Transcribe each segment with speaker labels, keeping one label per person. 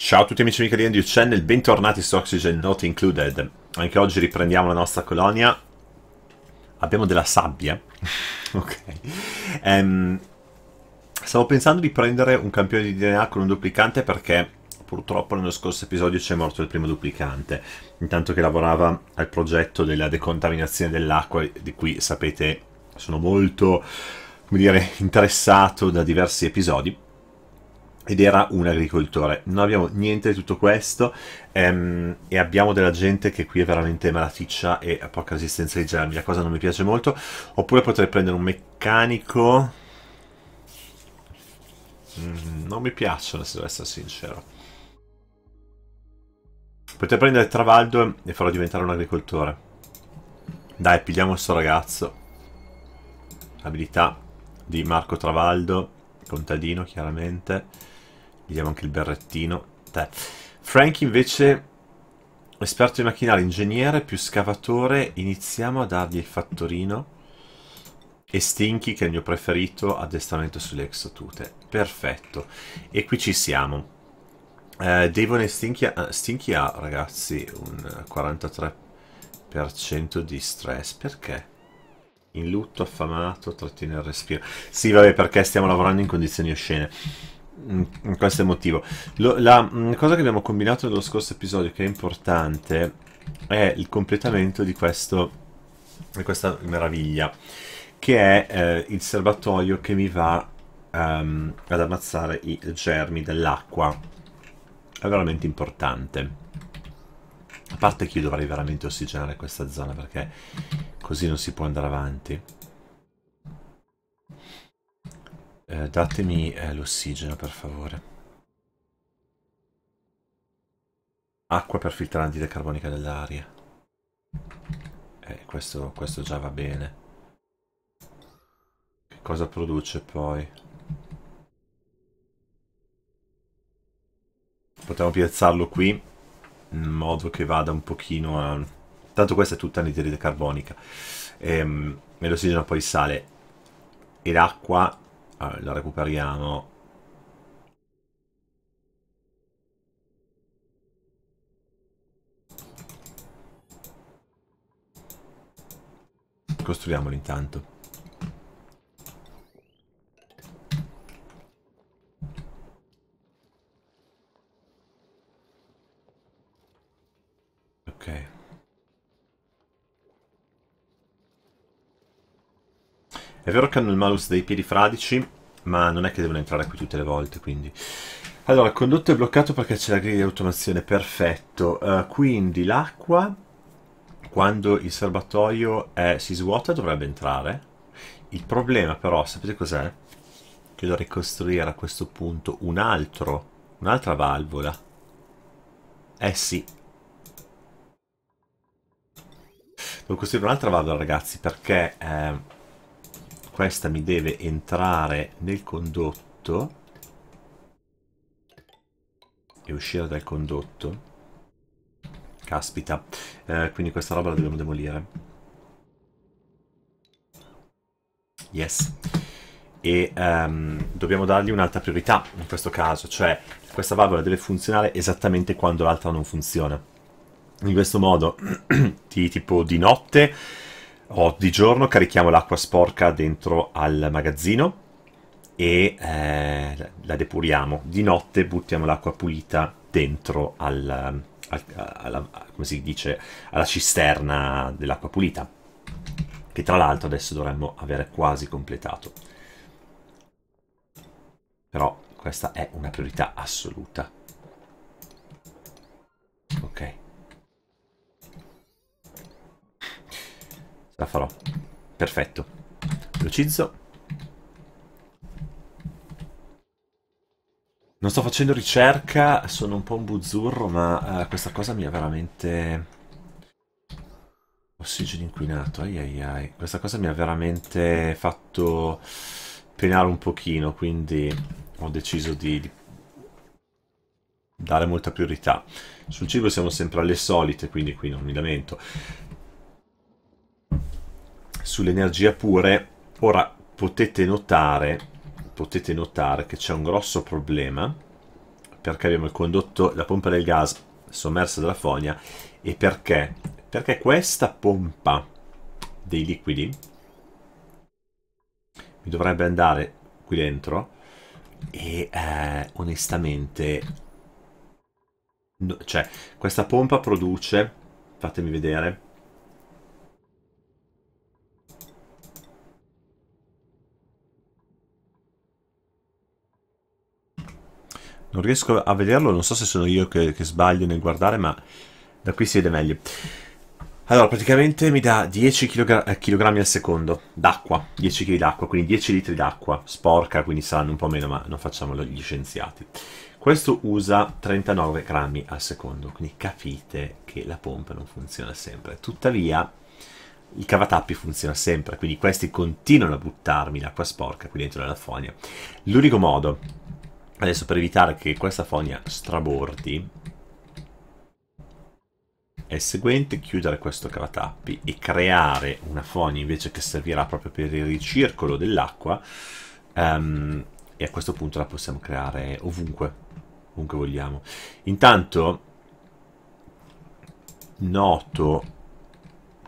Speaker 1: Ciao a tutti amici amiche di Andy Channel, bentornati su Oxygen Not Included. Anche oggi riprendiamo la nostra colonia. Abbiamo della sabbia. ok. Um, stavo pensando di prendere un campione di DNA con un duplicante perché purtroppo nello scorso episodio c'è morto il primo duplicante. Intanto che lavorava al progetto della decontaminazione dell'acqua, di cui sapete sono molto, come dire, interessato da diversi episodi ed era un agricoltore. Non abbiamo niente di tutto questo ehm, e abbiamo della gente che qui è veramente malaticcia e ha poca resistenza ai germi, la cosa non mi piace molto. Oppure potrei prendere un meccanico... Mm, non mi piacciono se devo essere sincero. Potrei prendere Travaldo e farlo diventare un agricoltore. Dai, pigliamo questo ragazzo. Abilità di Marco Travaldo, contadino chiaramente. Gli diamo anche il berrettino. Te. Frank invece, esperto di macchinari, ingegnere più scavatore, iniziamo a dargli il fattorino. E Stinky, che è il mio preferito, addestramento sulle exotute. Perfetto. E qui ci siamo. Eh, Devon e Stinky, uh, Stinky ha, ragazzi, un 43% di stress. Perché? In lutto, affamato, trattiene il respiro. Sì, vabbè, perché stiamo lavorando in condizioni oscene. Mm, questo è il motivo. Lo, la mm, cosa che abbiamo combinato nello scorso episodio, che è importante, è il completamento di, questo, di questa meraviglia, che è eh, il serbatoio che mi va um, ad ammazzare i germi dell'acqua. È veramente importante. A parte che io dovrei veramente ossigenare questa zona, perché così non si può andare avanti. Eh, datemi eh, l'ossigeno, per favore. Acqua per filtrare l'anidride carbonica dell'aria. Eh, questo, questo già va bene. Che cosa produce poi? Potremmo piazzarlo qui, in modo che vada un pochino a... Tanto questa è tutta anidride carbonica. Ehm, e l'ossigeno poi sale. E l'acqua allora, la recuperiamo. Costruiamolo intanto. Ok. È vero che hanno il malus dei piedi fradici, ma non è che devono entrare qui tutte le volte, quindi... Allora, il condotto è bloccato perché c'è la griglia di automazione, perfetto. Uh, quindi l'acqua, quando il serbatoio è, si svuota, dovrebbe entrare. Il problema però, sapete cos'è? Che devo ricostruire a questo punto un altro, un'altra valvola. Eh sì. Devo costruire un'altra valvola, ragazzi, perché... Eh, questa mi deve entrare nel condotto e uscire dal condotto. Caspita. Eh, quindi questa roba la dobbiamo demolire. Yes. E um, dobbiamo dargli un'altra priorità in questo caso cioè questa valvola deve funzionare esattamente quando l'altra non funziona. In questo modo di tipo di notte o di giorno carichiamo l'acqua sporca dentro al magazzino e eh, la depuriamo. Di notte buttiamo l'acqua pulita dentro al, al, alla, dice, alla cisterna dell'acqua pulita, che tra l'altro adesso dovremmo avere quasi completato. Però questa è una priorità assoluta. Ok. La farò. Perfetto. Velocizzo. Non sto facendo ricerca, sono un po' un buzzurro, ma uh, questa cosa mi ha veramente... Ossigeno inquinato, ai ai ai. Questa cosa mi ha veramente fatto penare un pochino, quindi ho deciso di, di dare molta priorità. Sul cibo siamo sempre alle solite, quindi qui non mi lamento sull'energia pure, ora potete notare, potete notare che c'è un grosso problema perché abbiamo il condotto, la pompa del gas sommersa dalla fogna e perché? Perché questa pompa dei liquidi mi dovrebbe andare qui dentro e eh, onestamente no, cioè questa pompa produce fatemi vedere non riesco a vederlo non so se sono io che, che sbaglio nel guardare ma da qui si vede meglio allora, praticamente mi dà 10 kg, kg al secondo d'acqua, 10 kg d'acqua, quindi 10 litri d'acqua, sporca, quindi saranno un po' meno, ma non facciamolo gli scienziati. Questo usa 39 grammi al secondo, quindi capite che la pompa non funziona sempre. Tuttavia, il cavatappi funziona sempre, quindi questi continuano a buttarmi l'acqua sporca qui dentro nella fogna. L'unico modo, adesso per evitare che questa fogna strabordi, è il seguente, chiudere questo cavatappi e creare una fogna invece che servirà proprio per il ricircolo dell'acqua. Um, e a questo punto la possiamo creare ovunque, ovunque vogliamo. Intanto noto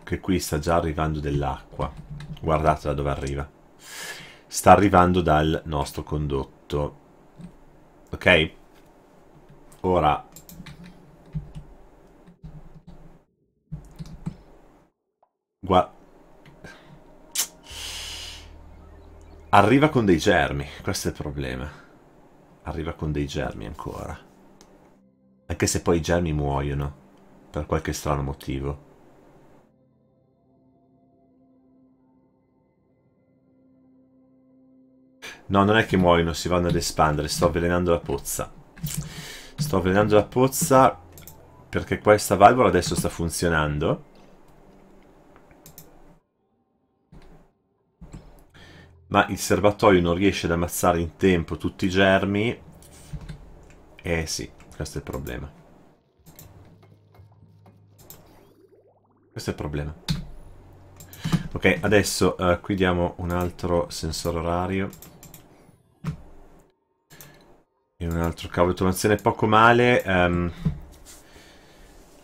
Speaker 1: che qui sta già arrivando dell'acqua, guardate da dove arriva, sta arrivando dal nostro condotto, ok? Ora Guarda. Arriva con dei germi, questo è il problema. Arriva con dei germi ancora. Anche se poi i germi muoiono, per qualche strano motivo. No, non è che muoiono, si vanno ad espandere. Sto avvelenando la pozza. Sto avvelenando la pozza perché questa valvola adesso sta funzionando. ma il serbatoio non riesce ad ammazzare in tempo tutti i germi. Eh sì, questo è il problema. Questo è il problema. Ok, adesso uh, qui diamo un altro sensore orario. E un altro cavo di automazione poco male. Um,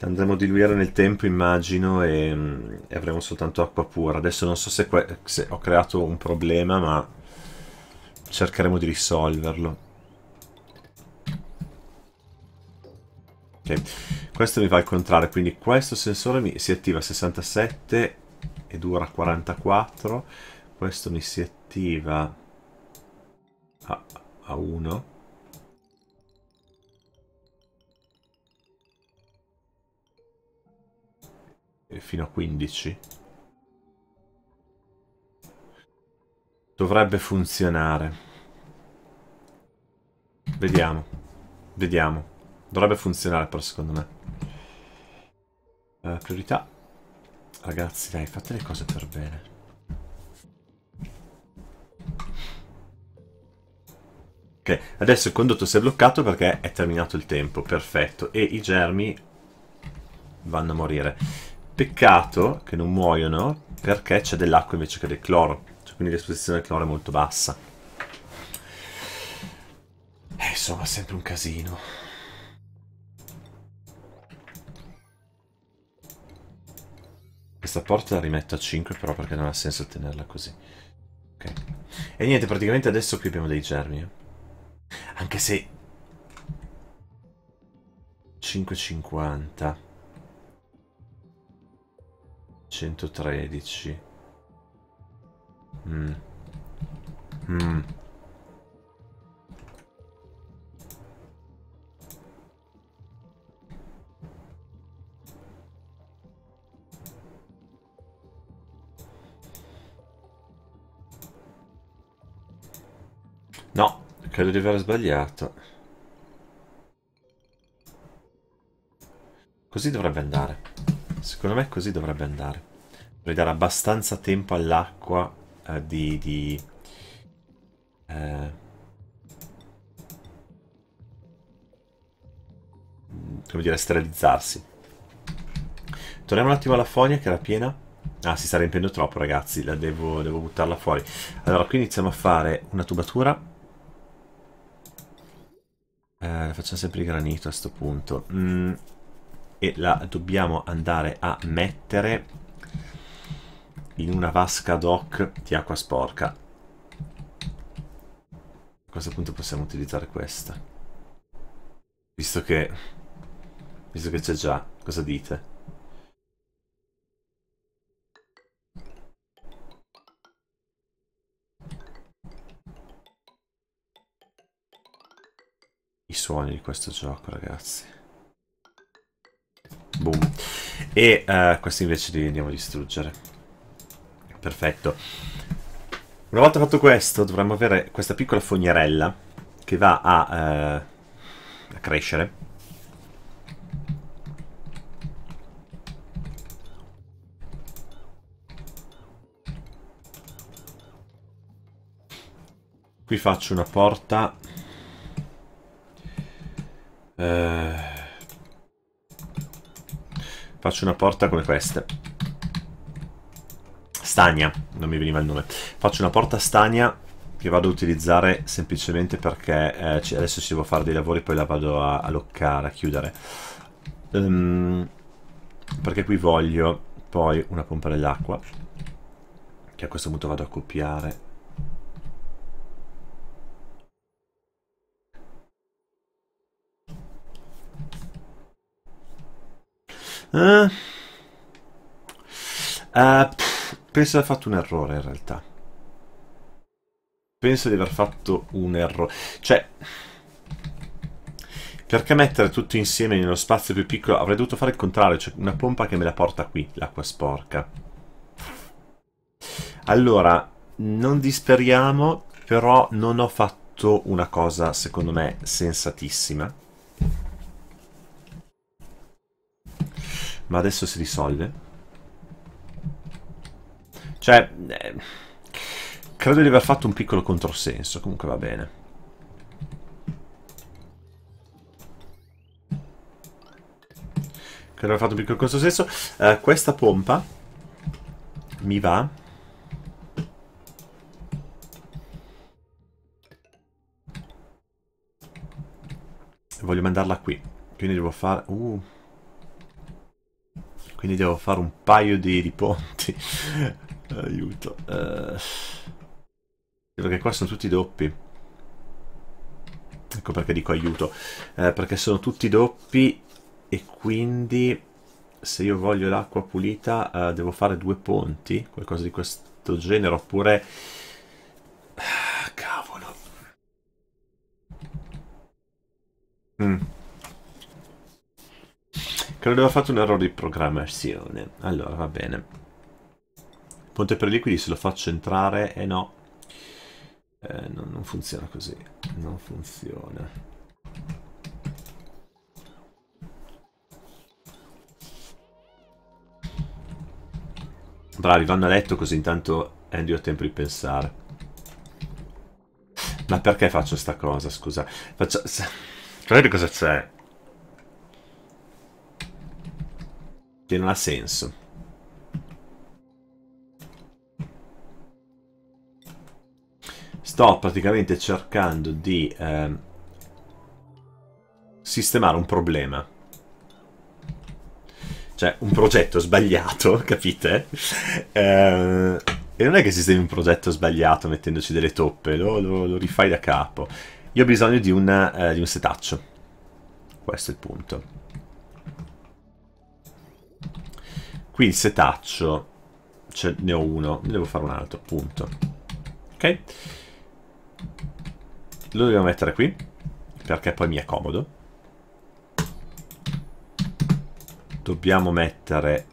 Speaker 1: Andremo a diluire nel tempo, immagino, e, e, avremo soltanto acqua pura. Adesso non so se, se, ho creato un problema, ma cercheremo di risolverlo. Ok, questo mi va al contrario, quindi questo sensore mi, si attiva a 67 e dura 44. Questo mi si attiva a, a 1. Fino a 15 dovrebbe funzionare. Vediamo. Vediamo. Dovrebbe funzionare però secondo me. Uh, priorità. Ragazzi dai fate le cose per bene. Ok adesso il condotto si è bloccato perché è terminato il tempo. Perfetto. E i germi vanno a morire Peccato che non muoiono perché c'è dell'acqua invece che del cloro. Cioè, quindi l'esposizione del cloro è molto bassa. Eh, insomma, sempre un casino. Questa porta la rimetto a 5 però perché non ha senso tenerla così. Ok. E niente, praticamente adesso qui abbiamo dei germi. Eh. Anche se... 5,50. 113 mm. Mm. No, credo di aver sbagliato. Così dovrebbe andare. Secondo me così dovrebbe andare. Dovrei dare abbastanza tempo all'acqua eh, di... di eh, come dire, sterilizzarsi. Torniamo un attimo alla fogna che era piena. Ah, si sta riempiendo troppo, ragazzi. La devo, devo buttarla fuori. Allora, qui iniziamo a fare una tubatura. Eh, facciamo sempre il granito a sto punto. Mm, e la dobbiamo andare a mettere in una vasca ad hoc di acqua sporca. A questo punto possiamo utilizzare questa. Visto che... Visto che c'è già. Cosa dite? I suoni di questo gioco, ragazzi. Boom. E uh, questi invece li andiamo a distruggere. Perfetto. Una volta fatto questo, dovremmo avere questa piccola fognerella che va a, uh, a crescere. Qui faccio una porta eh, faccio una porta come queste. Stagna, non mi veniva il nome. Faccio una porta stagna che vado a utilizzare semplicemente perché eh, adesso ci devo fare dei lavori poi la vado a, a loccare, a chiudere. Um, perché qui voglio poi una pompa dell'acqua che a questo punto vado a copiare Uh, uh, pff, penso di aver fatto un errore in realtà. Penso di aver fatto un errore. Cioè, perché mettere tutto insieme nello spazio più piccolo? Avrei dovuto fare il contrario, cioè una pompa che me la porta qui, l'acqua sporca. Allora, non disperiamo, però non ho fatto una cosa, secondo me, sensatissima. Ma adesso si risolve? Cioè, eh, credo di aver fatto un piccolo controsenso, comunque va bene. Credo di aver fatto un piccolo controsenso. Eh, questa pompa mi va... Voglio mandarla qui. Quindi devo fare... Uh... Quindi devo fare un paio di, di ponti. Aiuto. Uh, perché qua sono tutti doppi. Ecco perché dico aiuto. Uh, perché sono tutti doppi e quindi se io voglio l'acqua pulita uh, devo fare due ponti, qualcosa di questo genere, oppure... cavolo. Mm. Credo aver fatto un errore di programmazione. Allora, va bene. Ponte per liquidi se lo faccio entrare eh no. Eh, no. Non funziona così. Non funziona. Bravi, vanno a letto così intanto Andy ho tempo di pensare. Ma perché faccio sta cosa, scusa? Faccio... Sapete cosa c'è? Che non ha senso. Sto praticamente cercando di eh, sistemare un problema. Cioè, un progetto sbagliato, capite? Eh, e non è che sistemi un progetto sbagliato mettendoci delle toppe, lo, lo, lo rifai da capo. Io ho bisogno di, una, eh, di un setaccio. Questo è il punto. Qui il setaccio, cioè ne ho uno, ne devo fare un altro, punto. Ok? Lo dobbiamo mettere qui, perché poi mi è comodo. Dobbiamo mettere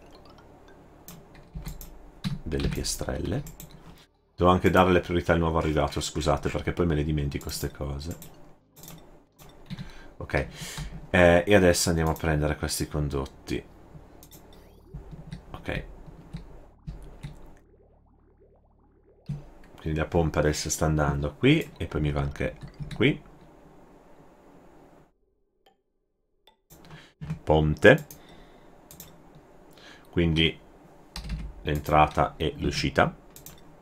Speaker 1: delle piastrelle. Devo anche dare le priorità al nuovo arrivato, scusate, perché poi me ne dimentico queste cose. Ok. Eh, e adesso andiamo a prendere questi condotti. Quindi la pompa adesso sta andando qui e poi mi va anche qui. Ponte. Quindi l'entrata e l'uscita.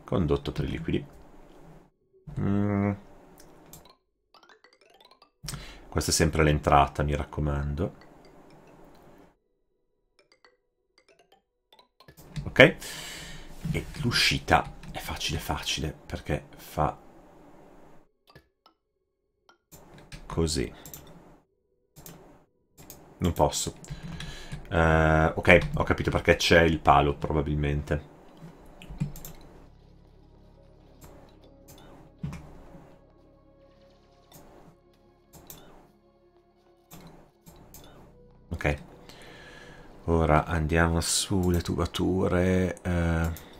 Speaker 1: Condotto per i liquidi. Mm. Questa è sempre l'entrata, mi raccomando. Ok? E l'uscita è facile facile, perché fa così. Non posso. Uh, ok, ho capito perché c'è il palo, probabilmente. Ok. Ora andiamo sulle tubature. Uh,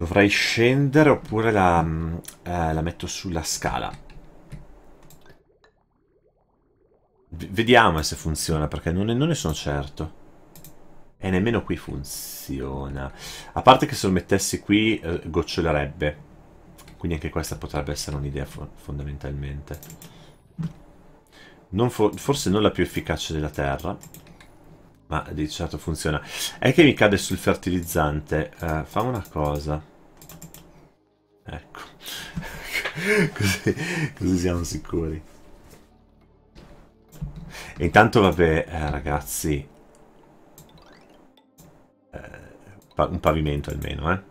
Speaker 1: dovrei scendere oppure la, uh, la metto sulla scala. Vediamo se funziona, perché non ne, non ne sono certo. E nemmeno qui funziona. A parte che se lo mettessi qui eh, gocciolerebbe. Quindi anche questa potrebbe essere un'idea fo fondamentalmente. Non for forse non la più efficace della terra. Ma di certo funziona. È che mi cade sul fertilizzante. Uh, fa una cosa. così, così siamo sicuri. E intanto, vabbè, eh, ragazzi, eh, un pavimento almeno, eh.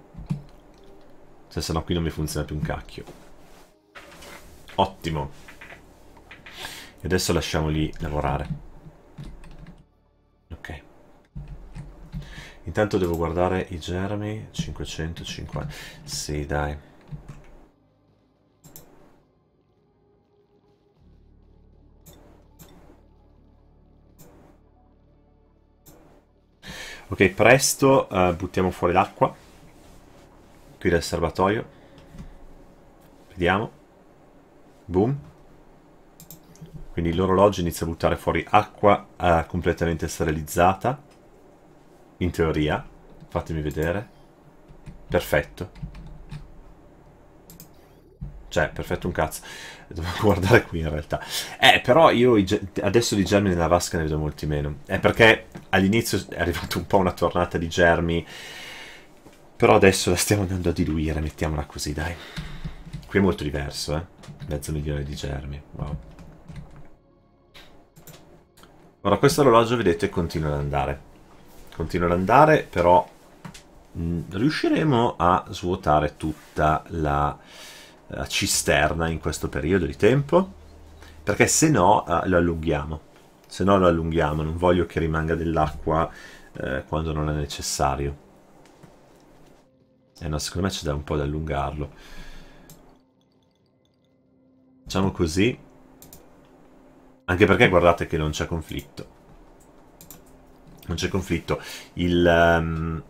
Speaker 1: Cioè, se no qui non mi funziona più un cacchio. Ottimo. E adesso lasciamoli lavorare. Ok. Intanto devo guardare i germi. 550. Sì, dai. Ok, presto uh, buttiamo fuori l'acqua. Qui dal serbatoio. Vediamo. Boom. Quindi l'orologio inizia a buttare fuori acqua uh, completamente sterilizzata. In teoria. Fatemi vedere. Perfetto. Cioè, perfetto un cazzo. Devo guardare qui in realtà. Eh, però io adesso di germi nella vasca ne vedo molti meno. È perché all'inizio è arrivata un po' una tornata di germi. Però adesso la stiamo andando a diluire, mettiamola così, dai. Qui è molto diverso, eh. Mezzo milione di germi. Wow. Ora, questo orologio, vedete, continua ad andare. Continua ad andare, però mh, mm, riusciremo a svuotare tutta la uh, cisterna in questo periodo di tempo, perché se no uh, lo allunghiamo. Se no lo allunghiamo, non voglio che rimanga dell'acqua uh, quando non è necessario. Eh no, secondo me c'è da un po' da allungarlo. Facciamo così. Anche perché guardate che non c'è conflitto. Non c'è conflitto. Il, um,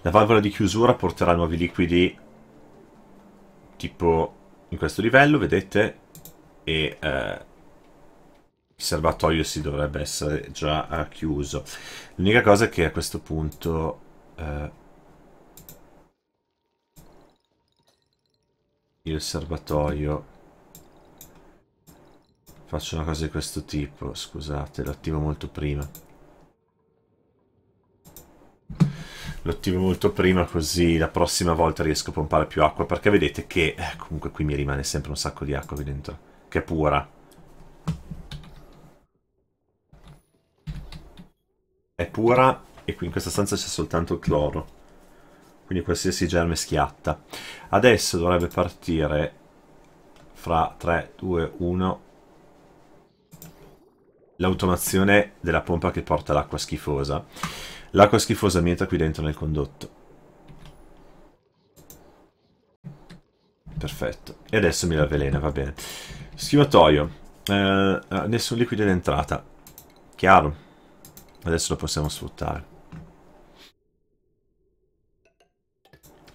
Speaker 1: la valvola di chiusura porterà nuovi liquidi tipo in questo livello, vedete, e eh, il serbatoio si dovrebbe essere già chiuso. L'unica cosa è che a questo punto... Eh, il serbatoio faccio una cosa di questo tipo. Scusate lo attivo molto prima. Lo attivo molto prima così la prossima volta riesco a pompare più acqua perché vedete che eh, comunque qui mi rimane sempre un sacco di acqua qui dentro che è pura è pura e qui in questa stanza c'è soltanto il cloro quindi qualsiasi germe schiatta adesso dovrebbe partire fra 3, 2, 1 l'automazione della pompa che porta l'acqua schifosa L'acqua schifosa entra qui dentro nel condotto. Perfetto. E adesso mi la avvelena, va bene. Schivatoio. Eh, nessun liquido in entrata. Chiaro. Adesso lo possiamo sfruttare.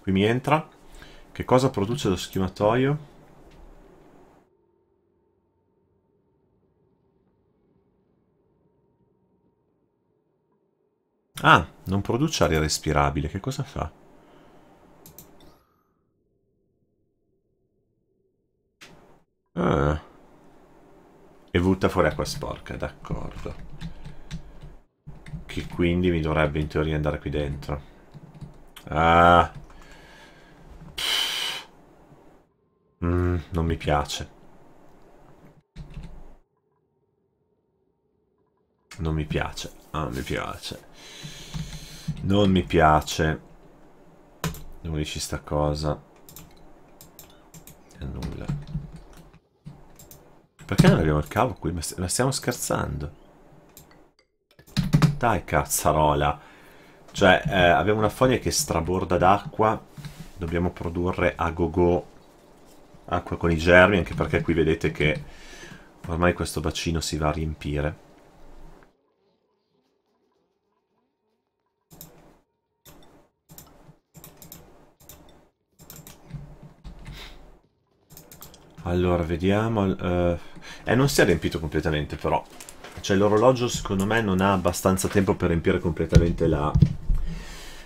Speaker 1: Qui mi entra. Che cosa produce lo schimatoio? Ah, non produce aria respirabile. Che cosa fa? Ah. E butta fuori acqua sporca, d'accordo che quindi mi dovrebbe in teoria andare qui dentro. Ah. Mm, non mi piace. Non mi piace. Ah, mi piace. Non mi piace. Dove dici sta cosa? E nulla. Perché non abbiamo il cavo qui? Ma stiamo scherzando. Dai, cazzarola. Cioè, eh, abbiamo una foglia che straborda d'acqua. Dobbiamo produrre a go-go acqua con i germi, anche perché qui vedete che ormai questo bacino si va a riempire. Allora, vediamo... Uh, eh, non si è riempito completamente, però. Cioè, l'orologio, secondo me, non ha abbastanza tempo per riempire completamente la...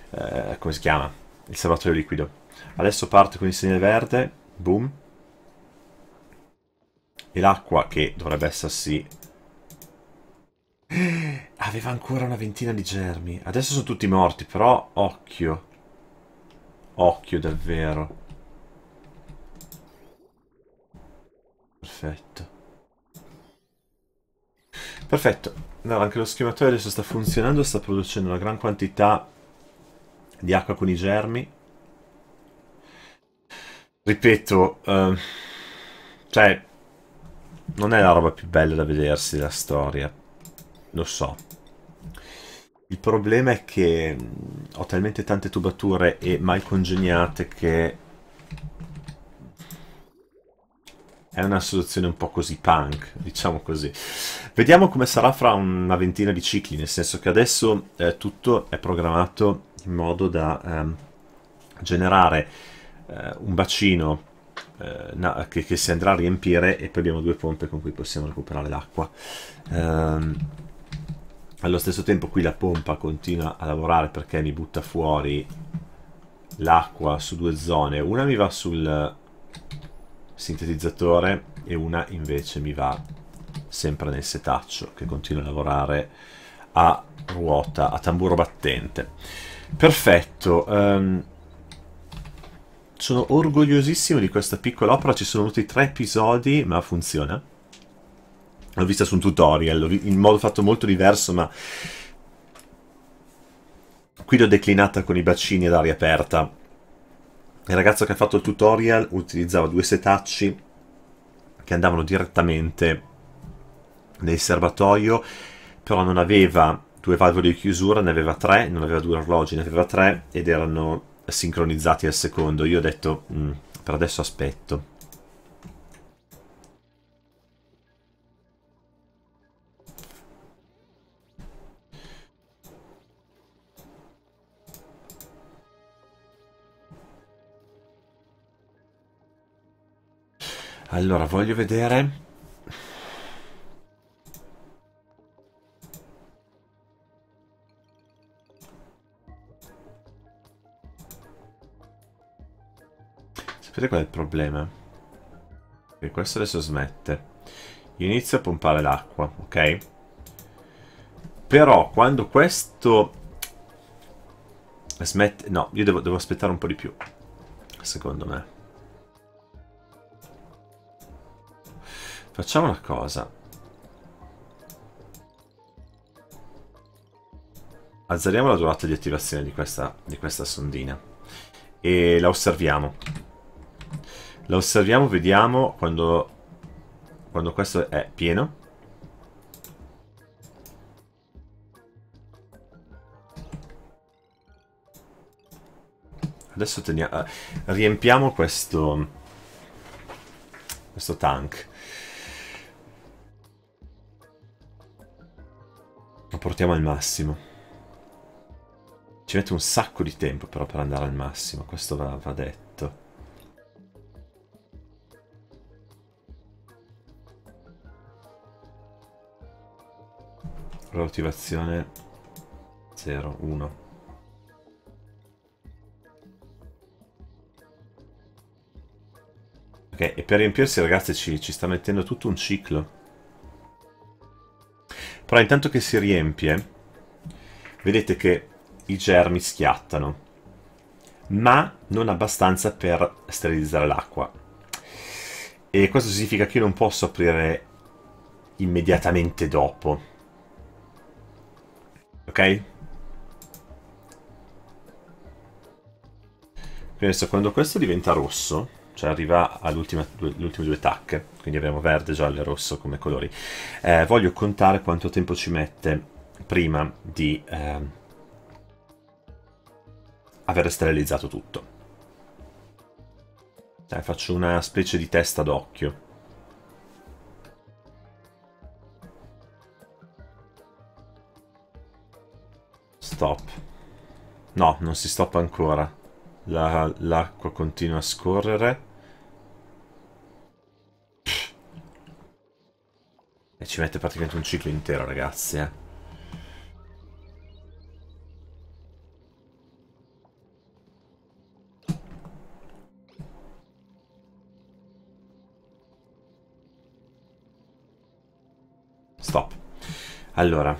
Speaker 1: Uh, come si chiama? Il serbatoio liquido. Adesso parte con il segnale verde. Boom. E l'acqua, che dovrebbe essersi... Aveva ancora una ventina di germi. Adesso sono tutti morti, però occhio. Occhio, davvero. Perfetto. Perfetto. Allora, anche lo schiumatore adesso sta funzionando, sta producendo una gran quantità di acqua con i germi. Ripeto, uh, cioè, non è la roba più bella da vedersi la storia. Lo so. Il problema è che ho talmente tante tubature e mal congeniate che è una soluzione un po' così punk, diciamo così. Vediamo come sarà fra una ventina di cicli, nel senso che adesso eh, tutto è programmato in modo da ehm, generare eh, un bacino eh, che, che, si andrà a riempire e poi abbiamo due pompe con cui possiamo recuperare l'acqua. Ehm, allo stesso tempo qui la pompa continua a lavorare perché mi butta fuori l'acqua su due zone. Una mi va sul sintetizzatore e una invece mi va sempre nel setaccio che continua a lavorare a ruota, a tamburo battente. Perfetto. Um, sono orgogliosissimo di questa piccola opera, ci sono venuti tre episodi, ma funziona. L'ho vista su un tutorial, in modo fatto molto diverso, ma qui l'ho declinata con i bacini ad aria aperta il ragazzo che ha fatto il tutorial utilizzava due setacci che andavano direttamente nel serbatoio, però non aveva due valvole di chiusura, ne aveva tre, non aveva due orologi, ne aveva tre ed erano sincronizzati al secondo. Io ho detto, mm, per adesso aspetto. Allora, voglio vedere... Sapete qual è il problema? Che questo adesso smette. Io inizio a pompare l'acqua, ok? Però quando questo smette... No, io devo, devo aspettare un po' di più, secondo me. Facciamo una cosa. Azzeriamo la durata di attivazione di questa, di questa sondina. E la osserviamo. La osserviamo, vediamo quando, quando questo è pieno. Adesso teniamo, eh, riempiamo questo, questo tank. Portiamo al massimo. Ci mette un sacco di tempo però per andare al massimo, questo va, va detto. Relativazione 0, 1. Ok, e per riempirsi ragazzi ci, ci sta mettendo tutto un ciclo. Però intanto che si riempie, vedete che i germi schiattano, ma non abbastanza per sterilizzare l'acqua. E questo significa che io non posso aprire immediatamente dopo. Ok? Quindi adesso quando questo diventa rosso, cioè arriva alle ultime due tacche, quindi abbiamo verde, giallo e rosso come colori, eh, voglio contare quanto tempo ci mette prima di eh, aver sterilizzato tutto. Dai, faccio una specie di testa d'occhio. Stop. No, non si stoppa ancora. L'acqua la, continua a scorrere. E ci mette praticamente un ciclo intero, ragazzi, eh. Stop. Allora,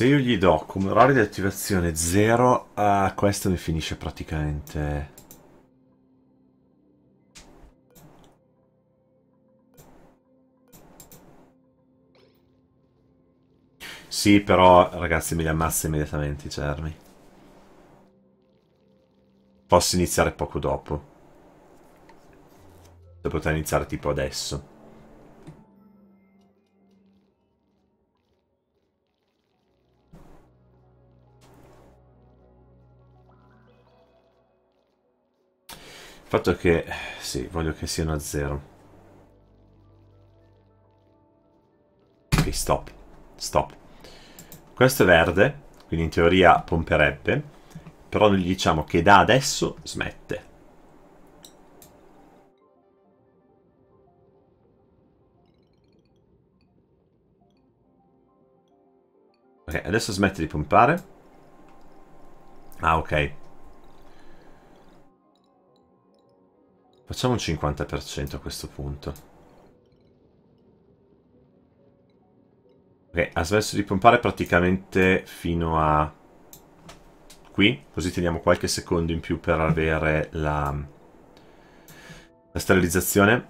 Speaker 1: Se io gli do come orario di attivazione 0, uh, questo mi finisce praticamente... Sì, però ragazzi me li ammazza immediatamente i cermi. Posso iniziare poco dopo. Devo poter iniziare tipo adesso. Fatto che, sì, voglio che siano a zero. Ok, stop. Stop. Questo è verde, quindi in teoria pomperebbe, però noi gli diciamo che da adesso smette. Ok, adesso smette di pompare. Ah, ok. Facciamo un 50% a questo punto. Ok, ha smesso di pompare praticamente fino a qui, così teniamo qualche secondo in più per avere la, la sterilizzazione.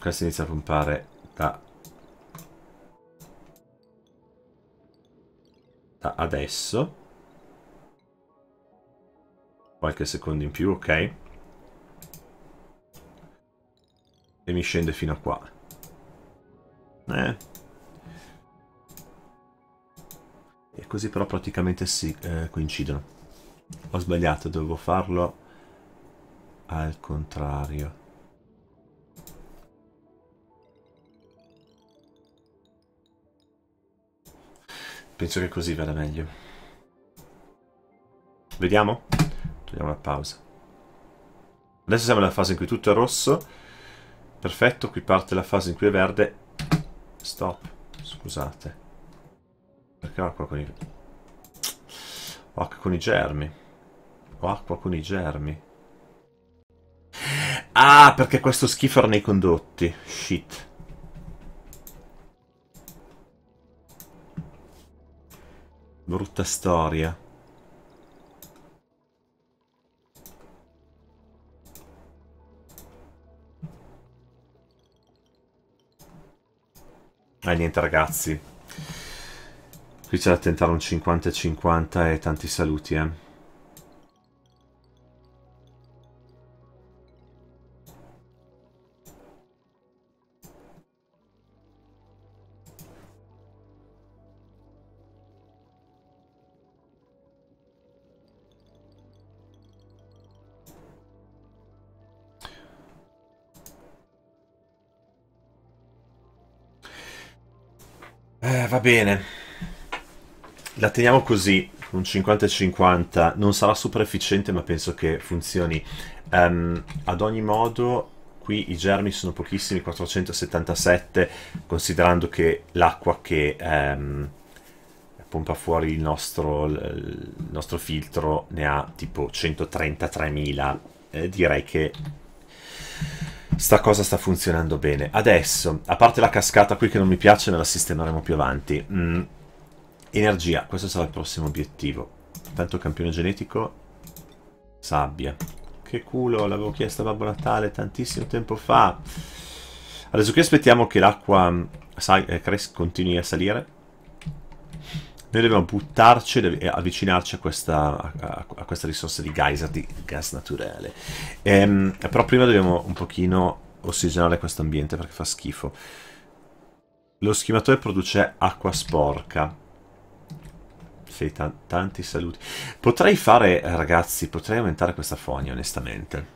Speaker 1: Questo inizia a pompare da, da adesso. Qualche secondo in più, ok. E mi scende fino a qua. Eh. E così però praticamente si eh, coincidono. Ho sbagliato, dovevo farlo al contrario. Penso che così vada meglio. Vediamo? Togliamo la pausa. Adesso siamo nella fase in cui tutto è rosso Perfetto, qui parte la fase in cui è verde. Stop, scusate. Perché ho acqua con i... Ho acqua con i germi. Ho acqua con i germi. Ah, perché questo schifo era nei condotti. Shit. Brutta storia. Eh niente ragazzi. Qui c'è da tentare un 50-50 e tanti saluti eh. Va bene. La teniamo così, un 50-50. Non sarà super efficiente, ma penso che funzioni. Um, ad ogni modo, qui i germi sono pochissimi, 477, considerando che l'acqua che um, pompa fuori il nostro, il nostro, filtro ne ha tipo 133.000. Eh, direi che Sta cosa sta funzionando bene. Adesso, a parte la cascata qui che non mi piace, me la sistemeremo più avanti. Mm. Energia, questo sarà il prossimo obiettivo. Tanto campione genetico, sabbia. che culo, l'avevo chiesto a Babbo Natale tantissimo tempo fa. Adesso qui aspettiamo che l'acqua eh, continui a salire. Noi dobbiamo buttarci e avvicinarci a questa, a, a questa risorsa di geyser, di gas naturale. Ehm, però prima dobbiamo un pochino ossigenare questo ambiente perché fa schifo. Lo schimatore produce acqua sporca. Sì, tanti saluti. Potrei fare, eh, ragazzi, potrei aumentare questa fogna, onestamente.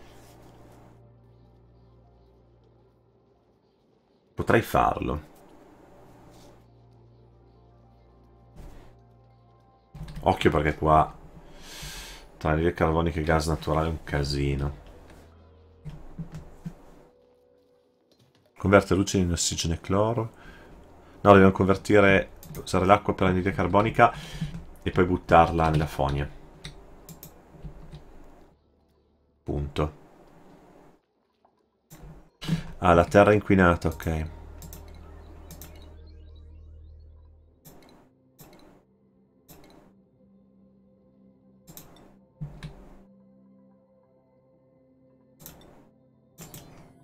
Speaker 1: Potrei farlo. Occhio perché qua tra anidride carbonica e gas naturale è un casino. Converte luce in ossigeno e cloro. No, dobbiamo convertire, usare l'acqua per l'anidride carbonica e poi buttarla nella fogna. Punto. Ah, la terra inquinata, ok.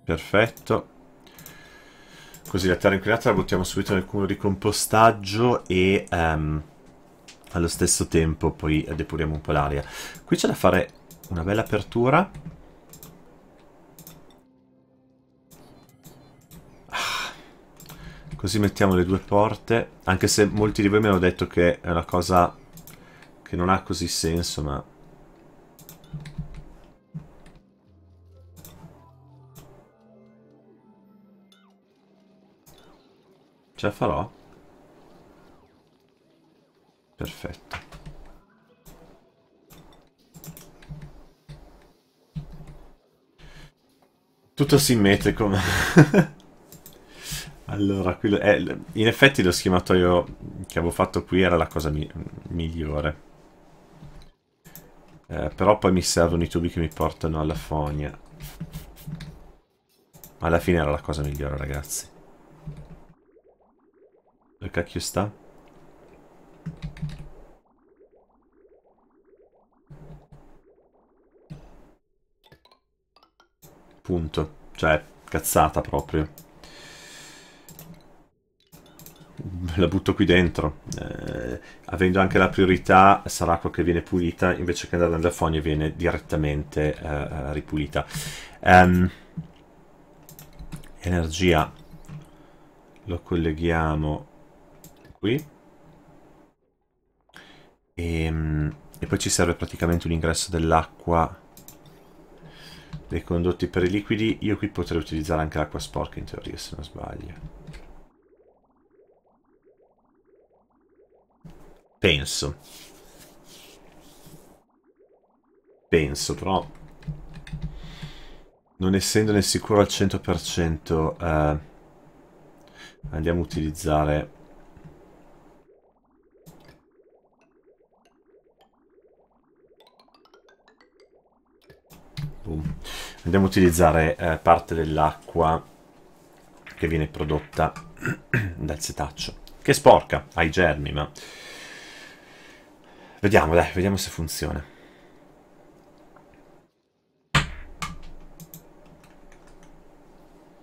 Speaker 1: Perfetto. Così la terra inquinata la buttiamo subito nel cumulo di compostaggio e um, allo stesso tempo poi depuriamo un po' l'aria. Qui c'è da fare una bella apertura. Ah. Così mettiamo le due porte, anche se molti di voi mi hanno detto che è una cosa che non ha così senso, ma Ce la farò? Perfetto. Tutto simmetrico. allora, qui, eh, in effetti lo schematoio che avevo fatto qui era la cosa mi migliore. Eh, però poi mi servono i tubi che mi portano alla fogna. Alla fine era la cosa migliore, ragazzi. Dove cacchio sta? Punto. Cioè, cazzata proprio. La butto qui dentro. Eh, avendo anche la priorità, sarà acqua che viene pulita, invece che andare nella fogna viene direttamente eh, eh ripulita. Um, energia. Lo colleghiamo qui. E, ehm, e poi ci serve praticamente un ingresso dell'acqua dei condotti per i liquidi. Io qui potrei utilizzare anche l'acqua sporca in teoria, se non sbaglio. Penso. Penso, però... Non essendone sicuro al 100%, eh, andiamo a utilizzare Andiamo a utilizzare eh, parte dell'acqua che viene prodotta dal setaccio. Che è sporca, ha i germi, ma... Vediamo, dai, vediamo se funziona.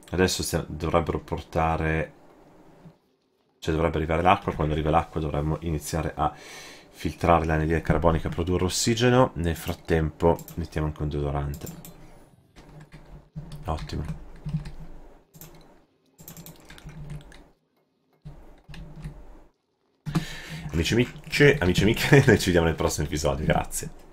Speaker 1: Adesso dovrebbero portare... Cioè dovrebbe arrivare l'acqua, quando arriva l'acqua dovremmo iniziare a filtrare l'anidride carbonica, produrre ossigeno. Nel frattempo mettiamo anche un deodorante. Ottimo. Amici amici, amici amiche, ci vediamo nel prossimo episodio, grazie.